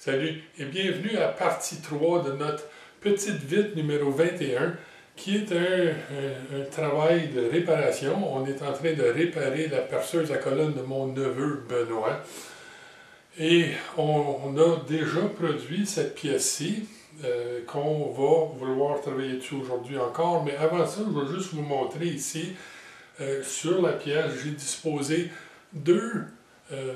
Salut et bienvenue à partie 3 de notre petite vite numéro 21 qui est un, travail de réparation. On est en train de réparer la perceuse à colonne de mon neveu Benoît. Et on, a déjà produit cette pièce-ci euh, qu'on va vouloir travailler dessus aujourd'hui encore. Mais avant ça, je vais juste vous montrer ici, euh, sur la pièce, j'ai disposé deux euh,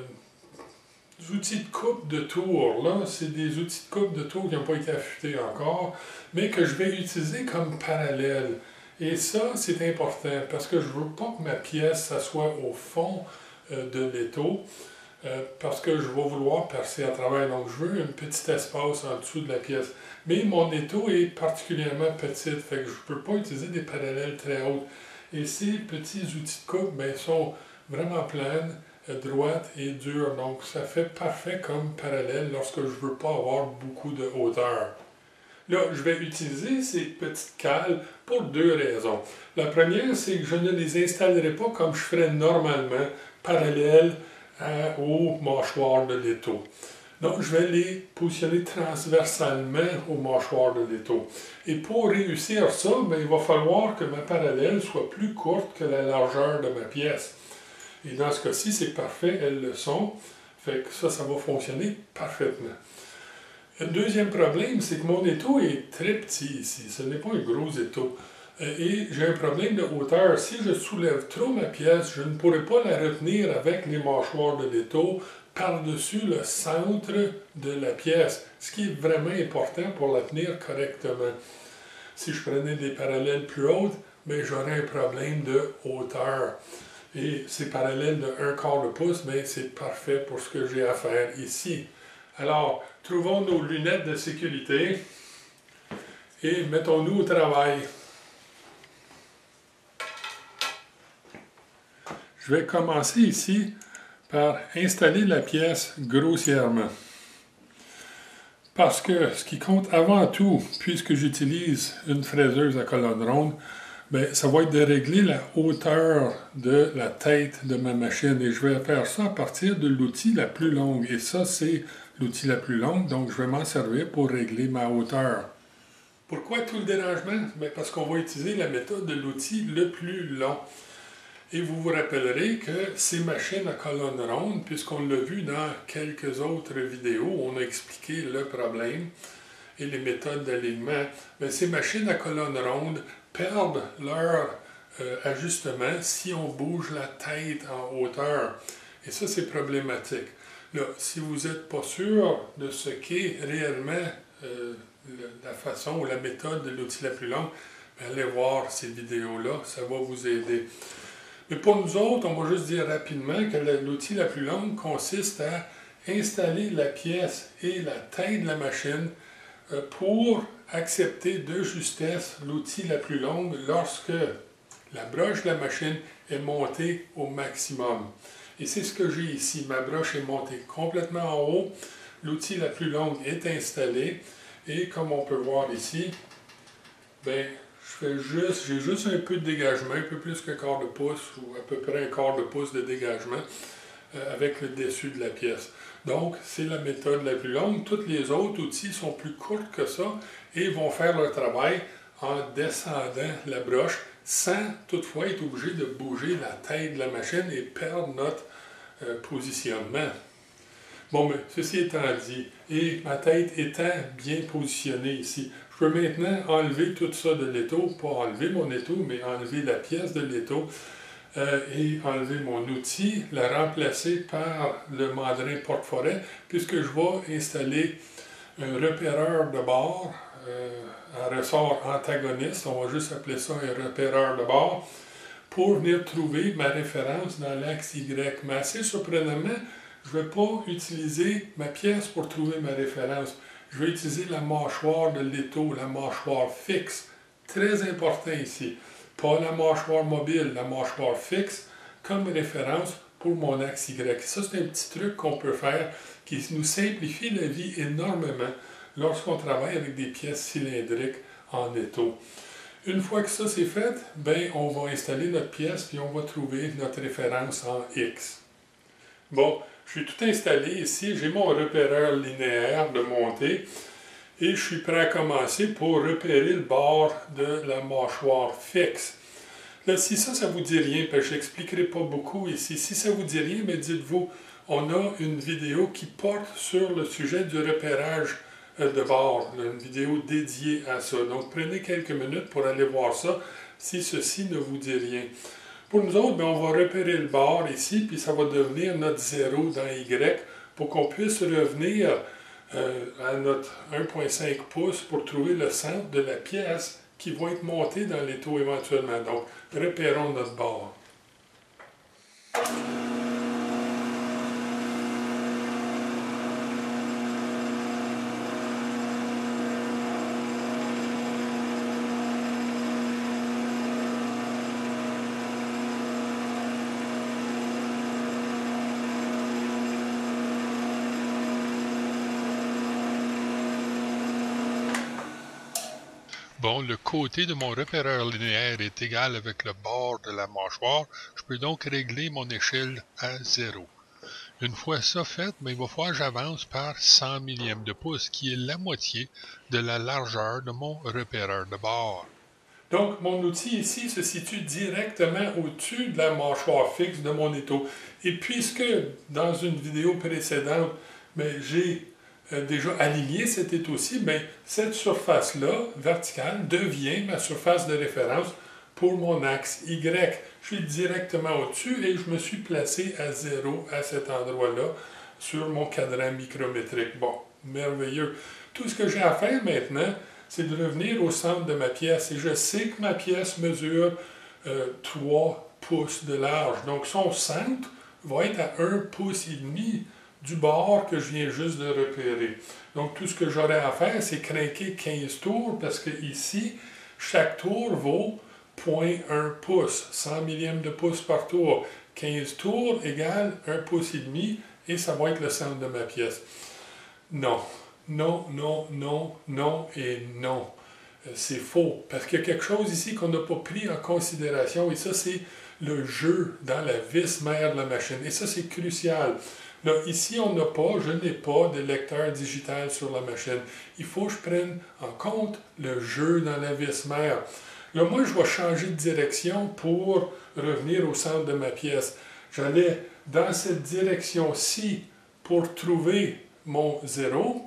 outils de coupe de tour. Là, c'est des outils de coupe de tour qui n'ont pas été affûtés encore, mais que je vais utiliser comme parallèle. Et ça, c'est important parce que je ne veux pas que ma pièce soit au fond de l'étau. Euh, parce que je vais vouloir percer à travers. Donc, je veux un petit espace en dessous de la pièce. Mais mon étau est particulièrement petit, fait que je ne peux pas utiliser des parallèles très hautes. Et ces petits outils de coupe ben, sont vraiment planes, euh, droites et dures. Donc, ça fait parfait comme parallèle lorsque je veux pas avoir beaucoup de hauteur. Là, je vais utiliser ces petites cales pour deux raisons. La première, c'est que je ne les installerai pas comme je ferais normalement, parallèles aux mâchoires de l'étau. Donc, je vais les positionner transversalement aux mâchoires de l'étau. Et pour réussir ça, ben, il va falloir que ma parallèle soit plus courte que la largeur de ma pièce. Et dans ce cas-ci, c'est parfait, elles le sont. Fait que ça, ça va fonctionner parfaitement. Un deuxième problème, c'est que mon étau est très petit ici. Ce n'est pas un gros étau. Euh, et j'ai un problème de hauteur. Si je soulève trop ma pièce, je ne pourrai pas la retenir avec les mâchoires de l'étau par-dessus le centre de la pièce, ce qui est vraiment important pour la tenir correctement. Si je prenais des parallèles plus hautes, mais j'aurais un problème de hauteur. Et ces parallèles de 1 quart de pouce, mais c'est parfait pour ce que j'ai à faire ici. Alors, trouvons nos lunettes de sécurité et mettons-nous au travail. Je vais commencer ici par installer la pièce grossièrement. Parce que ce qui compte avant tout, puisque j'utilise une fraiseuse à colonne ronde, ben, ça va être de régler la hauteur de la tête de ma machine. Et je vais faire ça à partir de l'outil la plus longue. Et ça, c'est l'outil la plus longue, donc je vais m'en servir pour régler ma hauteur. Pourquoi tout le dérangement? Ben, parce qu'on va utiliser la méthode de l'outil le plus long. Et vous vous rappellerez que ces machines à colonne ronde, puisqu'on l'a vu dans quelques autres vidéos, on a expliqué le problème et les méthodes d'alignement, mais ces machines à colonne ronde perdent leur euh, ajustement si on bouge la tête en hauteur. Et ça, c'est problématique. Là, si vous n'êtes pas sûr de ce qu'est réellement euh, la façon ou la méthode de l'outil la plus longue, ben, allez voir ces vidéos-là, ça va vous aider. Mais pour nous autres, on va juste dire rapidement que l'outil la plus longue consiste à installer la pièce et la tête de la machine pour accepter de justesse l'outil la plus longue lorsque la broche de la machine est montée au maximum. Et c'est ce que j'ai ici. Ma broche est montée complètement en haut. L'outil la plus longue est installé. Et comme on peut voir ici, ben, juste, j'ai juste un peu de dégagement, un peu plus qu'un quart de pouce ou à peu près un quart de pouce de dégagement euh, avec le dessus de la pièce. Donc, c'est la méthode la plus longue. Tous les autres outils sont plus courts que ça et vont faire leur travail en descendant la broche sans toutefois être obligé de bouger la tête de la machine et perdre notre euh, positionnement. Bon, mais ceci étant dit, et ma tête étant bien positionnée ici, je peux maintenant enlever tout ça de l'étau, pas enlever mon étau, mais enlever la pièce de l'étau euh, et enlever mon outil, la remplacer par le mandrin porte-forêt, puisque je vais installer un repéreur de bord, euh, un ressort antagoniste, on va juste appeler ça un repéreur de bord, pour venir trouver ma référence dans l'axe Y. Mais assez surprenamment, je ne vais pas utiliser ma pièce pour trouver ma référence je vais utiliser la mâchoire de l'étau, la mâchoire fixe. Très important ici. Pas la mâchoire mobile, la mâchoire fixe comme référence pour mon axe Y. Ça, c'est un petit truc qu'on peut faire qui nous simplifie la vie énormément lorsqu'on travaille avec des pièces cylindriques en étau. Une fois que ça c'est fait, ben, on va installer notre pièce et on va trouver notre référence en X. Bon, Je suis tout installé ici. J'ai mon repéreur linéaire de montée. Et je suis prêt à commencer pour repérer le bord de la mâchoire fixe. Là, si ça, ça vous dit rien, parce que je n'expliquerai pas beaucoup ici. Si ça vous dit rien, mais dites-vous, on a une vidéo qui porte sur le sujet du repérage euh, de bord, une vidéo dédiée à ça. Donc, prenez quelques minutes pour aller voir ça, si ceci ne vous dit rien. Pour nous autres, ben, on va repérer le bord ici, puis ça va devenir notre 0 dans Y, pour qu'on puisse revenir euh, à notre 1.5 pouces pour trouver le centre de la pièce qui vont être montées dans les taux éventuellement. Donc, repérons notre bord. Bon, le côté de mon repéreur linéaire est égal avec le bord de la mâchoire. Je peux donc régler mon échelle à zéro. Une fois ça fait, mais il va falloir que j'avance par 100 millièmes de pouce, qui est la moitié de la largeur de mon repéreur de bord. Donc, mon outil ici se situe directement au-dessus de la mâchoire fixe de mon étau. Et puisque dans une vidéo précédente, j'ai déjà aligné cet étau-ci, bien, cette surface-là, verticale, devient ma surface de référence pour mon axe Y. Je suis directement au-dessus et je me suis placé à zéro à cet endroit-là sur mon cadran micrométrique. Bon, merveilleux. Tout ce que j'ai à faire maintenant, c'est de revenir au centre de ma pièce. Et je sais que ma pièce mesure 3 euh, pouces de large. Donc son centre va être à 1 pouce et demi du bord que je viens juste de repérer. Donc, tout ce que j'aurais à faire, c'est craquer 15 tours parce que ici, chaque tour vaut 0.1 pouce, 100 millièmes de pouce par tour. 15 tours égale 1 pouce et demi et ça va être le centre de ma pièce. Non, non, non, non, non et non. Euh, c'est faux, parce qu'il y a quelque chose ici qu'on n'a pas pris en considération, et ça, c'est le jeu dans la vis mère de la machine. Et ça, c'est crucial. Là, ici, on n'a pas, je n'ai pas de lecteur digital sur la machine. Il faut que je prenne en compte le jeu dans la vis mère. Là, moi, je vais changer de direction pour revenir au centre de ma pièce. J'allais dans cette direction-ci pour trouver mon zéro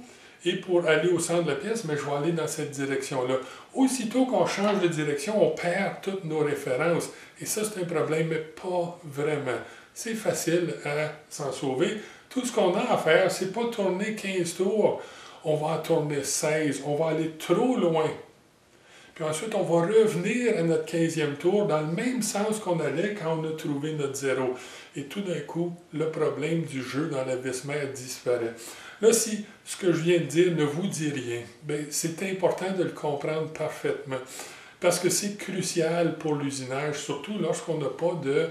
et pour aller au centre de la pièce, mais je vais aller dans cette direction-là. Aussitôt qu'on change de direction, on perd toutes nos références. Et ça, c'est un problème, mais pas vraiment c'est facile à s'en sauver. Tout ce qu'on a à faire, c'est pas tourner 15 tours, on va en tourner 16, on va aller trop loin. Puis ensuite, on va revenir à notre 15e tour dans le même sens qu'on allait quand on a trouvé notre zéro. Et tout d'un coup, le problème du jeu dans la disparaît. Là, si ce que je viens de dire ne vous dit rien, ben, c'est important de le comprendre parfaitement. Parce que c'est crucial pour l'usinage, surtout lorsqu'on n'a pas de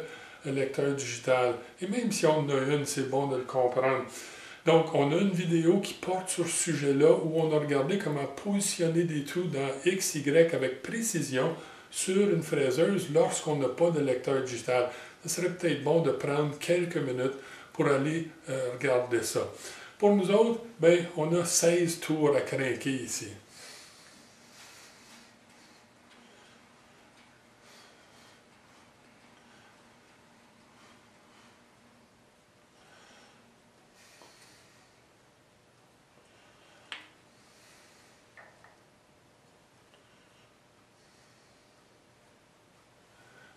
lecteur digital. Et même si on en a une, c'est bon de le comprendre. Donc, on a une vidéo qui porte sur ce sujet-là où on a regardé comment positionner des trous dans X, Y avec précision sur une fraiseuse lorsqu'on n'a pas de lecteur digital. Ce serait peut-être bon de prendre quelques minutes pour aller euh, regarder ça. Pour nous autres, ben, on a 16 tours à craquer ici.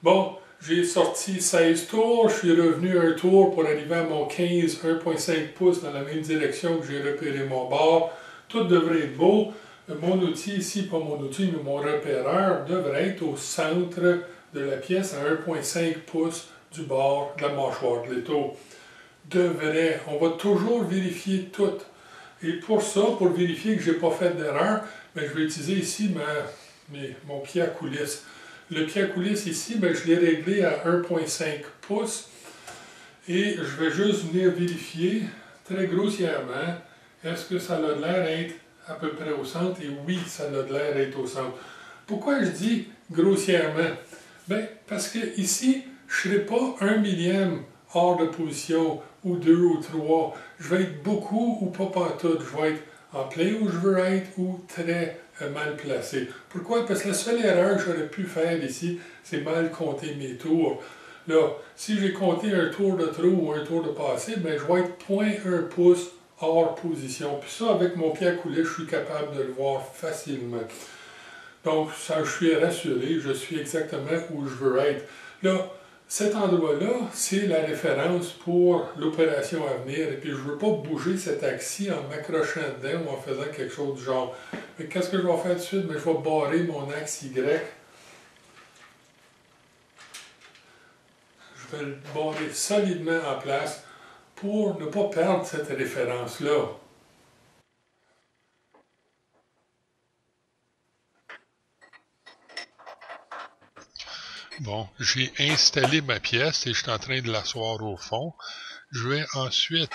Bon, j'ai sorti 16 tours, je suis revenu un tour pour arriver à mon 15, 1.5 pouces dans la même direction que j'ai repéré mon bord. Tout devrait être beau. Mon outil ici, pas mon outil, mais mon repéreur devrait être au centre de la pièce à 1.5 pouces du bord de la mâchoire de l'étau. Devrait. On va toujours vérifier tout. Et pour ça, pour vérifier que je n'ai pas fait d'erreur, ben, je vais utiliser ici mon pied à coulisse. Le pied à coulisse ici, ben, je l'ai réglé à 1.5 pouces. Et je vais juste venir vérifier très grossièrement, est-ce que ça a l'air d'être à peu près au centre? Et oui, ça a l'air d'être au centre. Pourquoi je dis grossièrement? Ben, parce que ici, je ne serai pas un millième hors de position ou deux ou trois. Je vais être beaucoup ou pas tout. Je vais être en plein où je veux être ou très mal placé. Pourquoi? Parce que la seule erreur que j'aurais pu faire ici, c'est mal compter mes tours. Là, si j'ai compté un tour de trop ou un tour de passé, ben, je vais être point un pouce hors position. Puis ça, avec mon pied à couler, je suis capable de le voir facilement. Donc, ça, je suis rassuré, je suis exactement où je veux être. Là, cet endroit-là, c'est la référence pour l'opération à venir. Et puis, je ne veux pas bouger cet axe en m'accrochant dedans ou en faisant quelque chose du genre. Mais qu'est-ce que je vais faire tout de suite? Ben, je vais barrer mon axe Y. Je vais le barrer solidement en place pour ne pas perdre cette référence-là. Bon, j'ai installé ma pièce et je suis en train de l'asseoir au fond. Je vais ensuite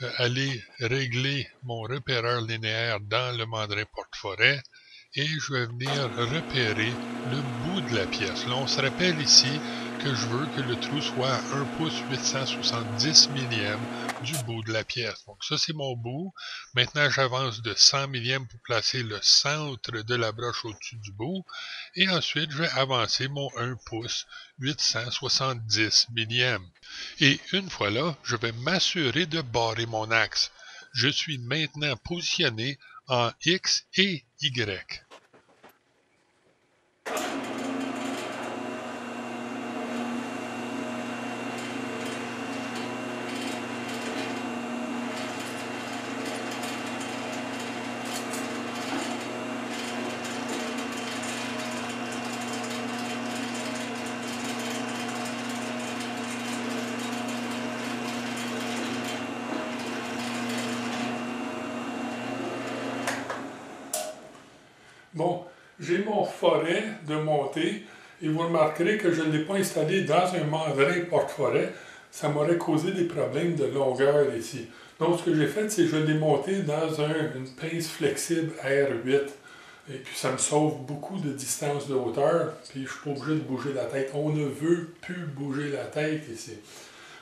euh, aller régler mon repéreur linéaire dans le mandrin porte-forêt et je vais venir repérer le bout de la pièce. Là, on se rappelle ici que je veux que le trou soit à 1 pouce 870 millième du bout de la pièce. Donc ça, c'est mon bout. Maintenant, j'avance de 100 millième pour placer le centre de la broche au-dessus du bout. Et ensuite, je vais avancer mon 1 pouce 870 millième. Et une fois là, je vais m'assurer de barrer mon axe. Je suis maintenant positionné en X et Y. Bon, j'ai mon forêt de montée et vous remarquerez que je ne l'ai pas installé dans un mandrin porte-forêt. Ça m'aurait causé des problèmes de longueur ici. Donc, ce que j'ai fait, c'est que je l'ai monté dans une pince flexible R8. Et puis, ça me sauve beaucoup de distance de hauteur. Puis, je suis pas obligé de bouger la tête. On ne veut plus bouger la tête ici.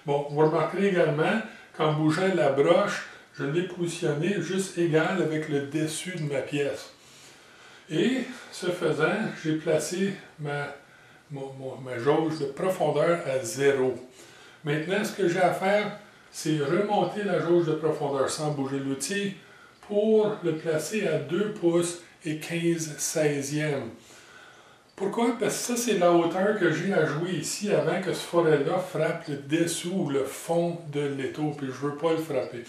Bon, vous remarquerez également qu'en bougeant la broche, je l'ai positionné juste égal avec le dessus de ma pièce. Et ce faisant, j'ai placé ma, jauge de profondeur à zéro. Maintenant, ce que j'ai à faire, c'est remonter la jauge de profondeur sans bouger l'outil pour le placer à 2 pouces et 15 16e. Pourquoi? Parce que ça, c'est la hauteur que j'ai à jouer ici avant que ce forêt-là frappe le dessous ou le fond de l'étau, puis je ne veux pas le frapper.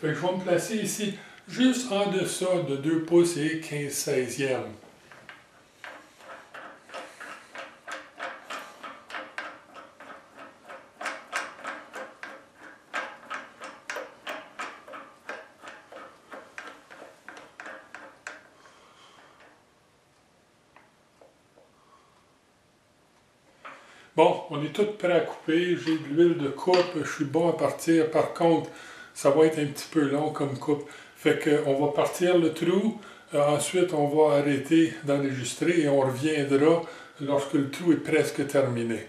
Fait que je vais me placer ici juste en deçà de 2 pouces et 15 16e. Bon, on est tout prêt à couper. J'ai de l'huile de coupe. Je suis bon à partir. Par contre, ça va être un petit peu long comme coupe. Fait qu'on va partir le trou, euh, ensuite on va arrêter d'enregistrer et on reviendra lorsque le trou est presque terminé.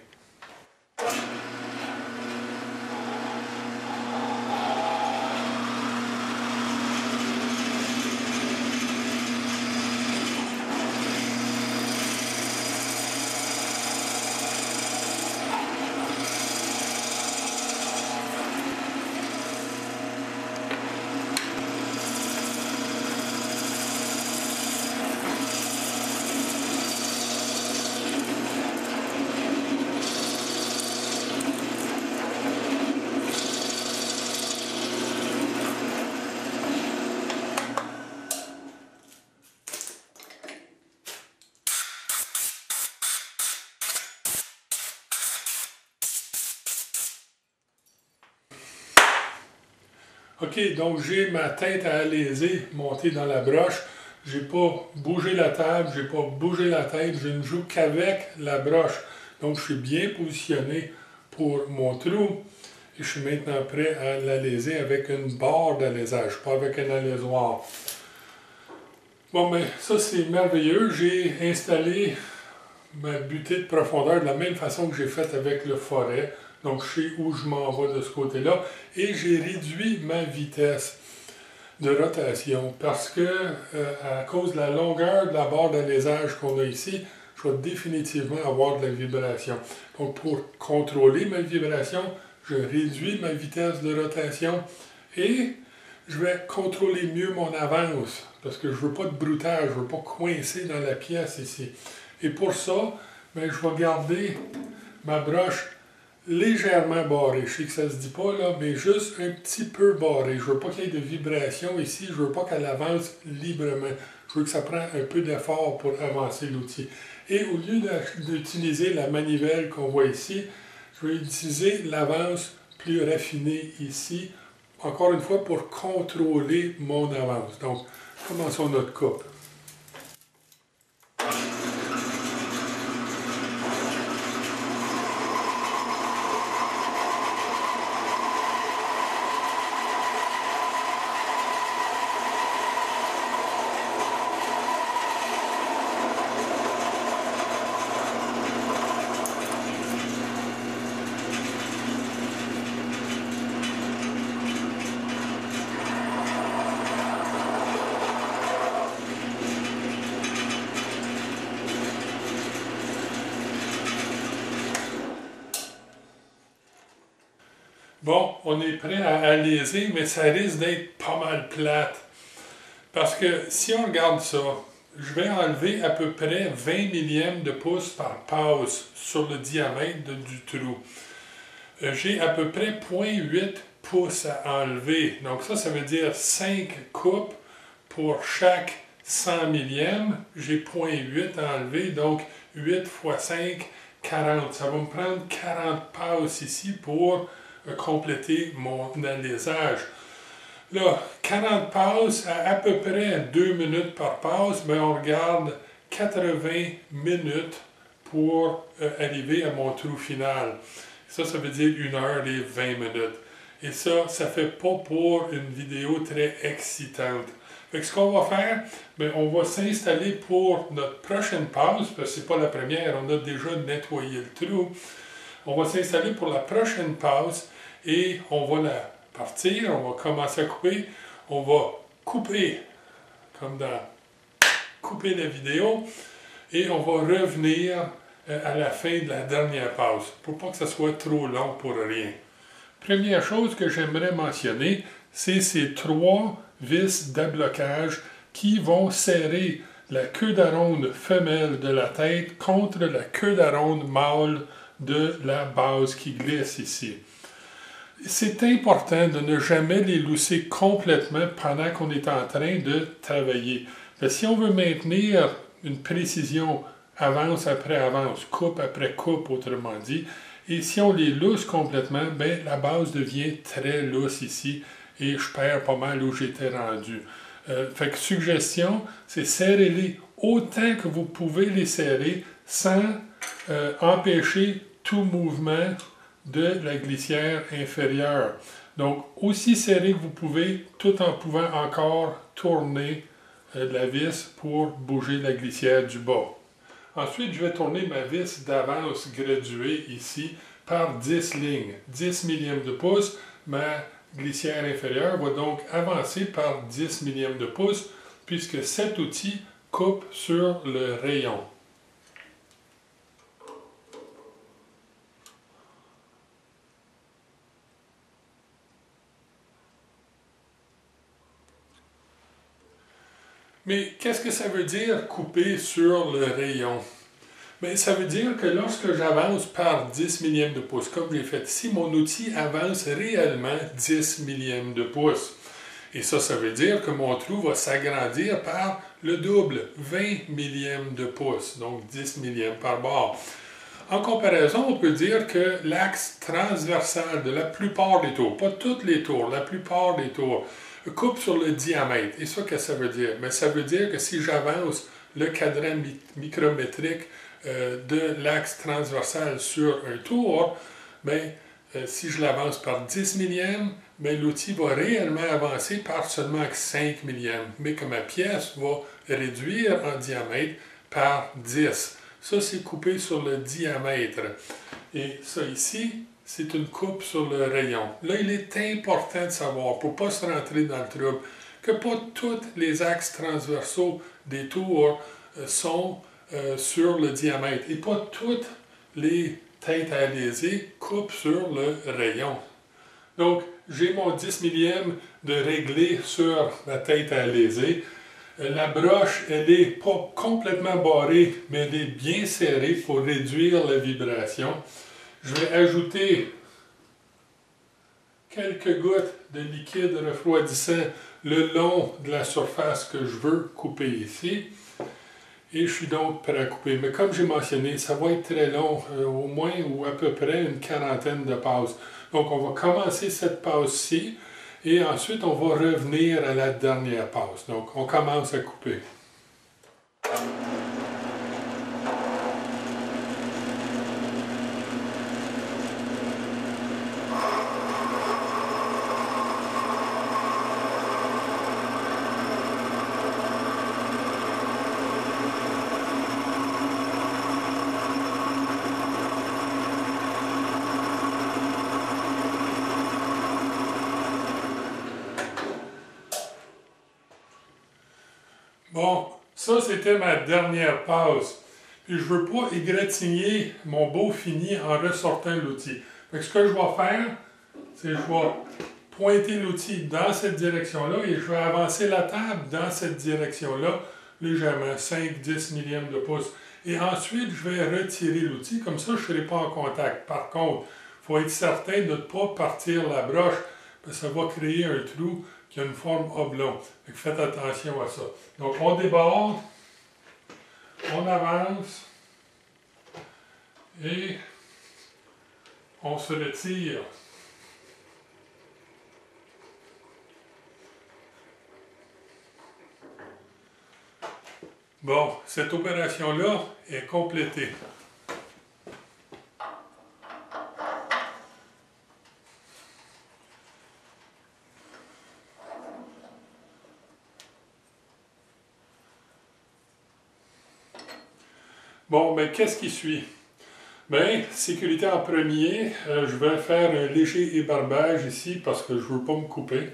OK, donc j'ai ma tête à alaiser montée dans la broche. J'ai pas bougé la table, j'ai pas bougé la tête, je ne joue qu'avec la broche. Donc je suis bien positionné pour mon trou. Et je suis maintenant prêt à l'alaiser avec une barre d'alaisage, pas avec un alaisoir. Bon, mais ça c'est merveilleux. J'ai installé ma butée de profondeur de la même façon que j'ai fait avec le forêt. Donc, je sais où je m'en vais de ce côté-là. Et j'ai réduit ma vitesse de rotation parce que, euh, à cause de la longueur de la barre d'alésage qu'on a ici, je vais définitivement avoir de la vibration. Donc, pour contrôler ma vibration, je réduis ma vitesse de rotation et je vais contrôler mieux mon avance parce que je ne veux pas de broutage, je ne veux pas coincer dans la pièce ici. Et pour ça, ben, je vais garder ma broche légèrement barrée. Je sais que ça se dit pas là, mais juste un petit peu barrée. Je veux pas qu'il y ait de vibration ici, je veux pas qu'elle avance librement. Je veux que ça prenne un peu d'effort pour avancer l'outil. Et au lieu d'utiliser la manivelle qu'on voit ici, je vais utiliser l'avance plus raffinée ici, encore une fois pour contrôler mon avance. Donc, commençons notre coupe. Bon, on est prêt à aléser, mais ça risque d'être pas mal plate. Parce que si on regarde ça, je vais enlever à peu près 20 millièmes de pouce par pause sur le diamètre du trou. Euh, j'ai à peu près 0.8 pouces à enlever. Donc ça, ça veut dire 5 coupes pour chaque 100 millièmes. J'ai 0.8 à enlever, donc 8 x 5, 40. Ça va me prendre 40 passes ici pour compléter mon alésage. Là, 40 passes à à peu près 2 minutes par passe, mais on regarde 80 minutes pour euh, arriver à mon trou final. Ça, ça veut dire 1 heure et 20 minutes. Et ça, ça fait pas pour une vidéo très excitante. Fait ce qu'on va faire, ben, on va s'installer pour notre prochaine pause, parce que c'est pas la première, on a déjà nettoyé le trou. On va s'installer pour la prochaine pause et on va la partir, on va commencer à couper, on va couper, comme dans couper la vidéo, et on va revenir euh, à la fin de la dernière pause, pour pas que ce soit trop long pour rien. Première chose que j'aimerais mentionner, c'est ces trois vis d'ablocage qui vont serrer la queue d'aronde femelle de la tête contre la queue d'aronde mâle de la base qui glisse ici. C'est important de ne jamais les lousser complètement pendant qu'on est en train de travailler. si on veut maintenir une précision avance après avance, coupe après coupe, autrement dit, et si on les lousse complètement, ben, la base devient très lousse ici et je perds pas mal où j'étais rendu. Euh, fait que suggestion, c'est serrer-les autant que vous pouvez les serrer sans euh, empêcher tout mouvement de la glissière inférieure. Donc, aussi serré que vous pouvez, tout en pouvant encore tourner euh, la vis pour bouger la glissière du bas. Ensuite, je vais tourner ma vis d'avance graduée ici par 10 lignes. 10 millièmes de pouce, ma glissière inférieure va donc avancer par 10 millièmes de pouce puisque cet outil coupe sur le rayon. Mais qu'est-ce que ça veut dire couper sur le rayon? Bien, ça veut dire que lorsque j'avance par 10 millièmes de pouce, comme j'ai fait ici, mon outil avance réellement 10 millièmes de pouce. Et ça, ça veut dire que mon trou va s'agrandir par le double, 20 millièmes de pouce, donc 10 millièmes par bord. En comparaison, on peut dire que l'axe transversal de la plupart des tours, pas toutes les tours, la plupart des tours, coupe sur le diamètre. Et ça, que ça veut dire? Mais ça veut dire que si j'avance le cadran micrométrique euh, de l'axe transversal sur un tour, bien, euh, si je l'avance par 10 millièmes, bien, l'outil va réellement avancer par seulement 5 millièmes, mais que ma pièce va réduire en diamètre par 10. Ça, c'est coupé sur le diamètre. Et ça ici, c'est une coupe sur le rayon. Là, il est important de savoir, pour ne pas se rentrer dans le trouble, que pas tous les axes transversaux des tours euh, sont euh, sur le diamètre et pas toutes les têtes à léser coupent sur le rayon. Donc, j'ai mon 10 millième de réglé sur la tête à léser. Euh, la broche, elle n'est pas complètement barrée, mais elle est bien serrée pour réduire la vibration. Je vais ajouter quelques gouttes de liquide refroidissant le long de la surface que je veux couper ici. Et je suis donc prêt à couper. Mais comme j'ai mentionné, ça va être très long, euh, au moins ou à peu près une quarantaine de passes. Donc on va commencer cette passe-ci et ensuite on va revenir à la dernière passe. Donc on commence à couper. Bon, ça ma dernière passe. Puis je veux pas égratigner mon beau fini en ressortant l'outil. Ce que je vais faire, c'est que je vais pointer l'outil dans cette direction-là et je vais avancer la table dans cette direction-là, légèrement, 5-10 millièmes de pouce. Et ensuite, je vais retirer l'outil, comme ça je ne serai pas en contact. Par contre, il faut être certain de ne pas partir la broche, parce que ça va créer un trou qui a une forme oblongue. faites attention à ça. Donc on déborde, on avance et on se retire. Bon, cette opération-là est complétée. Bon, mais qu'est-ce qui suit? Bien, sécurité en premier, euh, je vais faire un léger ébarbage ici parce que je ne veux pas me couper.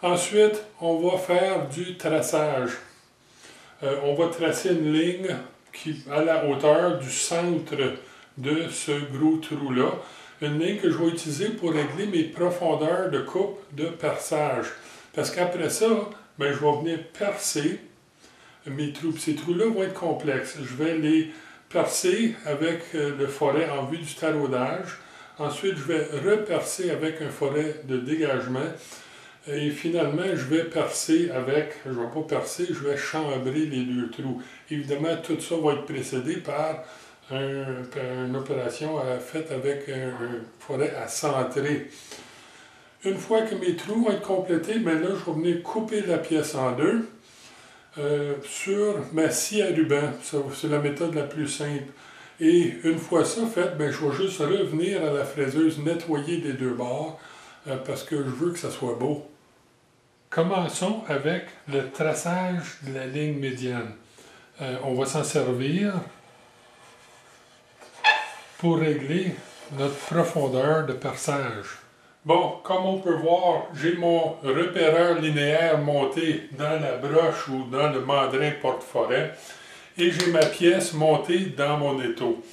Ensuite, on va faire du traçage. Euh, on va tracer une ligne qui, à la hauteur du centre de ce gros trou-là. Une ligne que je vais utiliser pour régler mes profondeurs de coupe de perçage. Parce qu'après ça, ben, je vais venir percer mes trous. Ces trous-là vont être complexes. Je vais les percer avec euh, le forêt en vue du taraudage. Ensuite, je vais repercer avec un forêt de dégagement. Et finalement, je vais percer avec, je ne vais pas percer, je vais chambrer les deux trous. Évidemment, tout ça va être précédé par une opération euh, faite avec un, forêt à centrer. Une fois que mes trous vont être complétés, bien là, je vais venir couper la pièce en deux. Euh, sur ma scie à ruban. C'est la méthode la plus simple. Et une fois ça fait, ben, je vais juste revenir à la fraiseuse nettoyer des deux bords euh, parce que je veux que ça soit beau. Commençons avec le traçage de la ligne médiane. Euh, on va s'en servir pour régler notre profondeur de perçage. Bon, comme on peut voir, j'ai mon repéreur linéaire monté dans la broche ou dans le mandrin porte-forêt et j'ai ma pièce montée dans mon étau.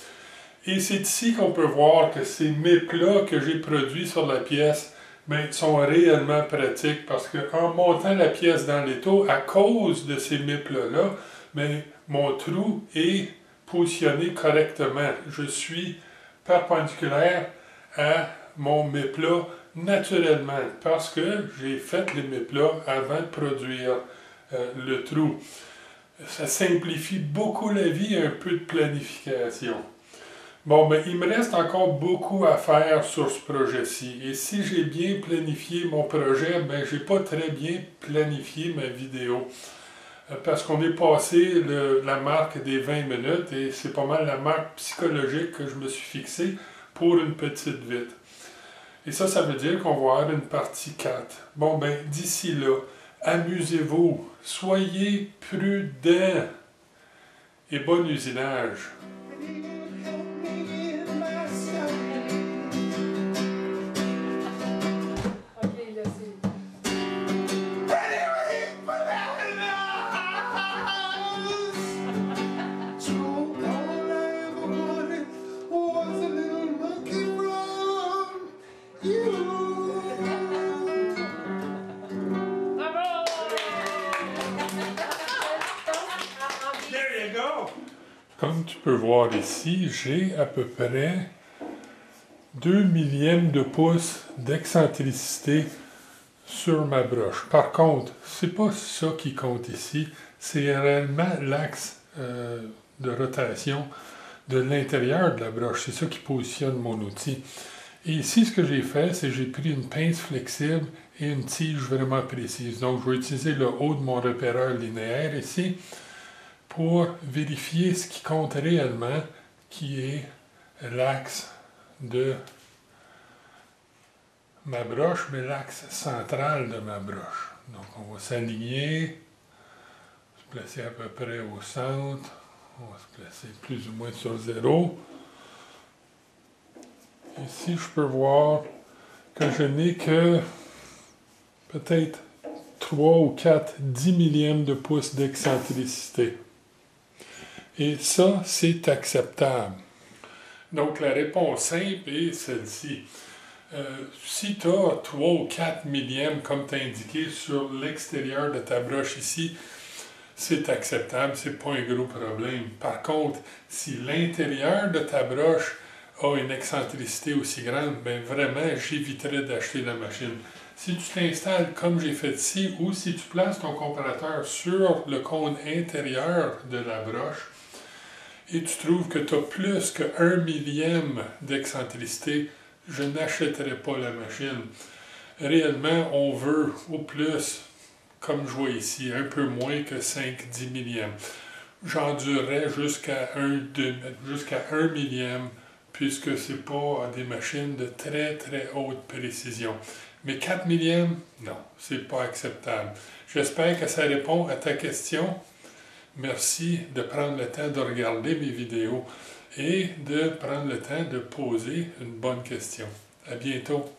Et c'est ici qu'on peut voir que ces méplats que j'ai produits sur la pièce ben, sont réellement pratiques parce qu'en montant la pièce dans l'étau, à cause de ces méplats-là, ben, mon trou est positionné correctement. Je suis perpendiculaire à mon méplat naturellement parce que j'ai fait les méplats avant de produire euh, le trou. Ça simplifie beaucoup la vie, un peu de planification. Bon, ben, il me reste encore beaucoup à faire sur ce projet-ci. Et si j'ai bien planifié mon projet, ben, j'ai pas très bien planifié ma vidéo. Euh, parce qu'on est passé la marque des 20 minutes et c'est pas mal la marque psychologique que je me suis fixé pour une petite vite. Et ça, ça veut dire qu'on va avoir une partie 4. Bon, ben, d'ici là, amusez-vous, soyez prudents et bon usinage. Voir ici, j'ai à peu près 2 millièmes de pouce d'excentricité sur ma broche. Par contre, c'est pas ça qui compte ici, c'est réellement l'axe euh, de rotation de l'intérieur de la broche. C'est ça qui positionne mon outil. Et ici, ce que j'ai fait, c'est j'ai pris une pince flexible et une tige vraiment précise. Donc, je vais utiliser le haut de mon repéreur linéaire ici pour vérifier ce qui compte réellement, qui est l'axe de ma broche, mais l'axe central de ma broche. Donc, on va s'aligner, se placer à peu près au centre. On va se placer plus ou moins sur zéro. Ici, je peux voir que je n'ai que peut-être 3 ou 4 10 millièmes de pouce d'excentricité. Et ça, c'est acceptable. Donc, la réponse simple est celle-ci. Euh, si tu as 3 ou 4 millièmes, comme tu as indiqué, sur l'extérieur de ta broche ici, c'est acceptable, c'est pas un gros problème. Par contre, si l'intérieur de ta broche a une excentricité aussi grande, ben vraiment, j'éviterais d'acheter la machine. Si tu t'installes comme j'ai fait ici, ou si tu places ton comparateur sur le cône intérieur de la broche, et tu trouves que tu as plus que 1 millième d'excentricité, je n'achèterai pas la machine. Réellement, on veut au plus, comme je vois ici, un peu moins que 5-10 millièmes. J'endurerais jusqu'à 1, jusqu'à 1 millième, puisque ce n'est pas des machines de très très haute précision. Mais 4 millièmes, non, c'est pas acceptable. J'espère que ça répond à ta question. Merci de prendre le temps de regarder mes vidéos et de prendre le temps de poser une bonne question. À bientôt.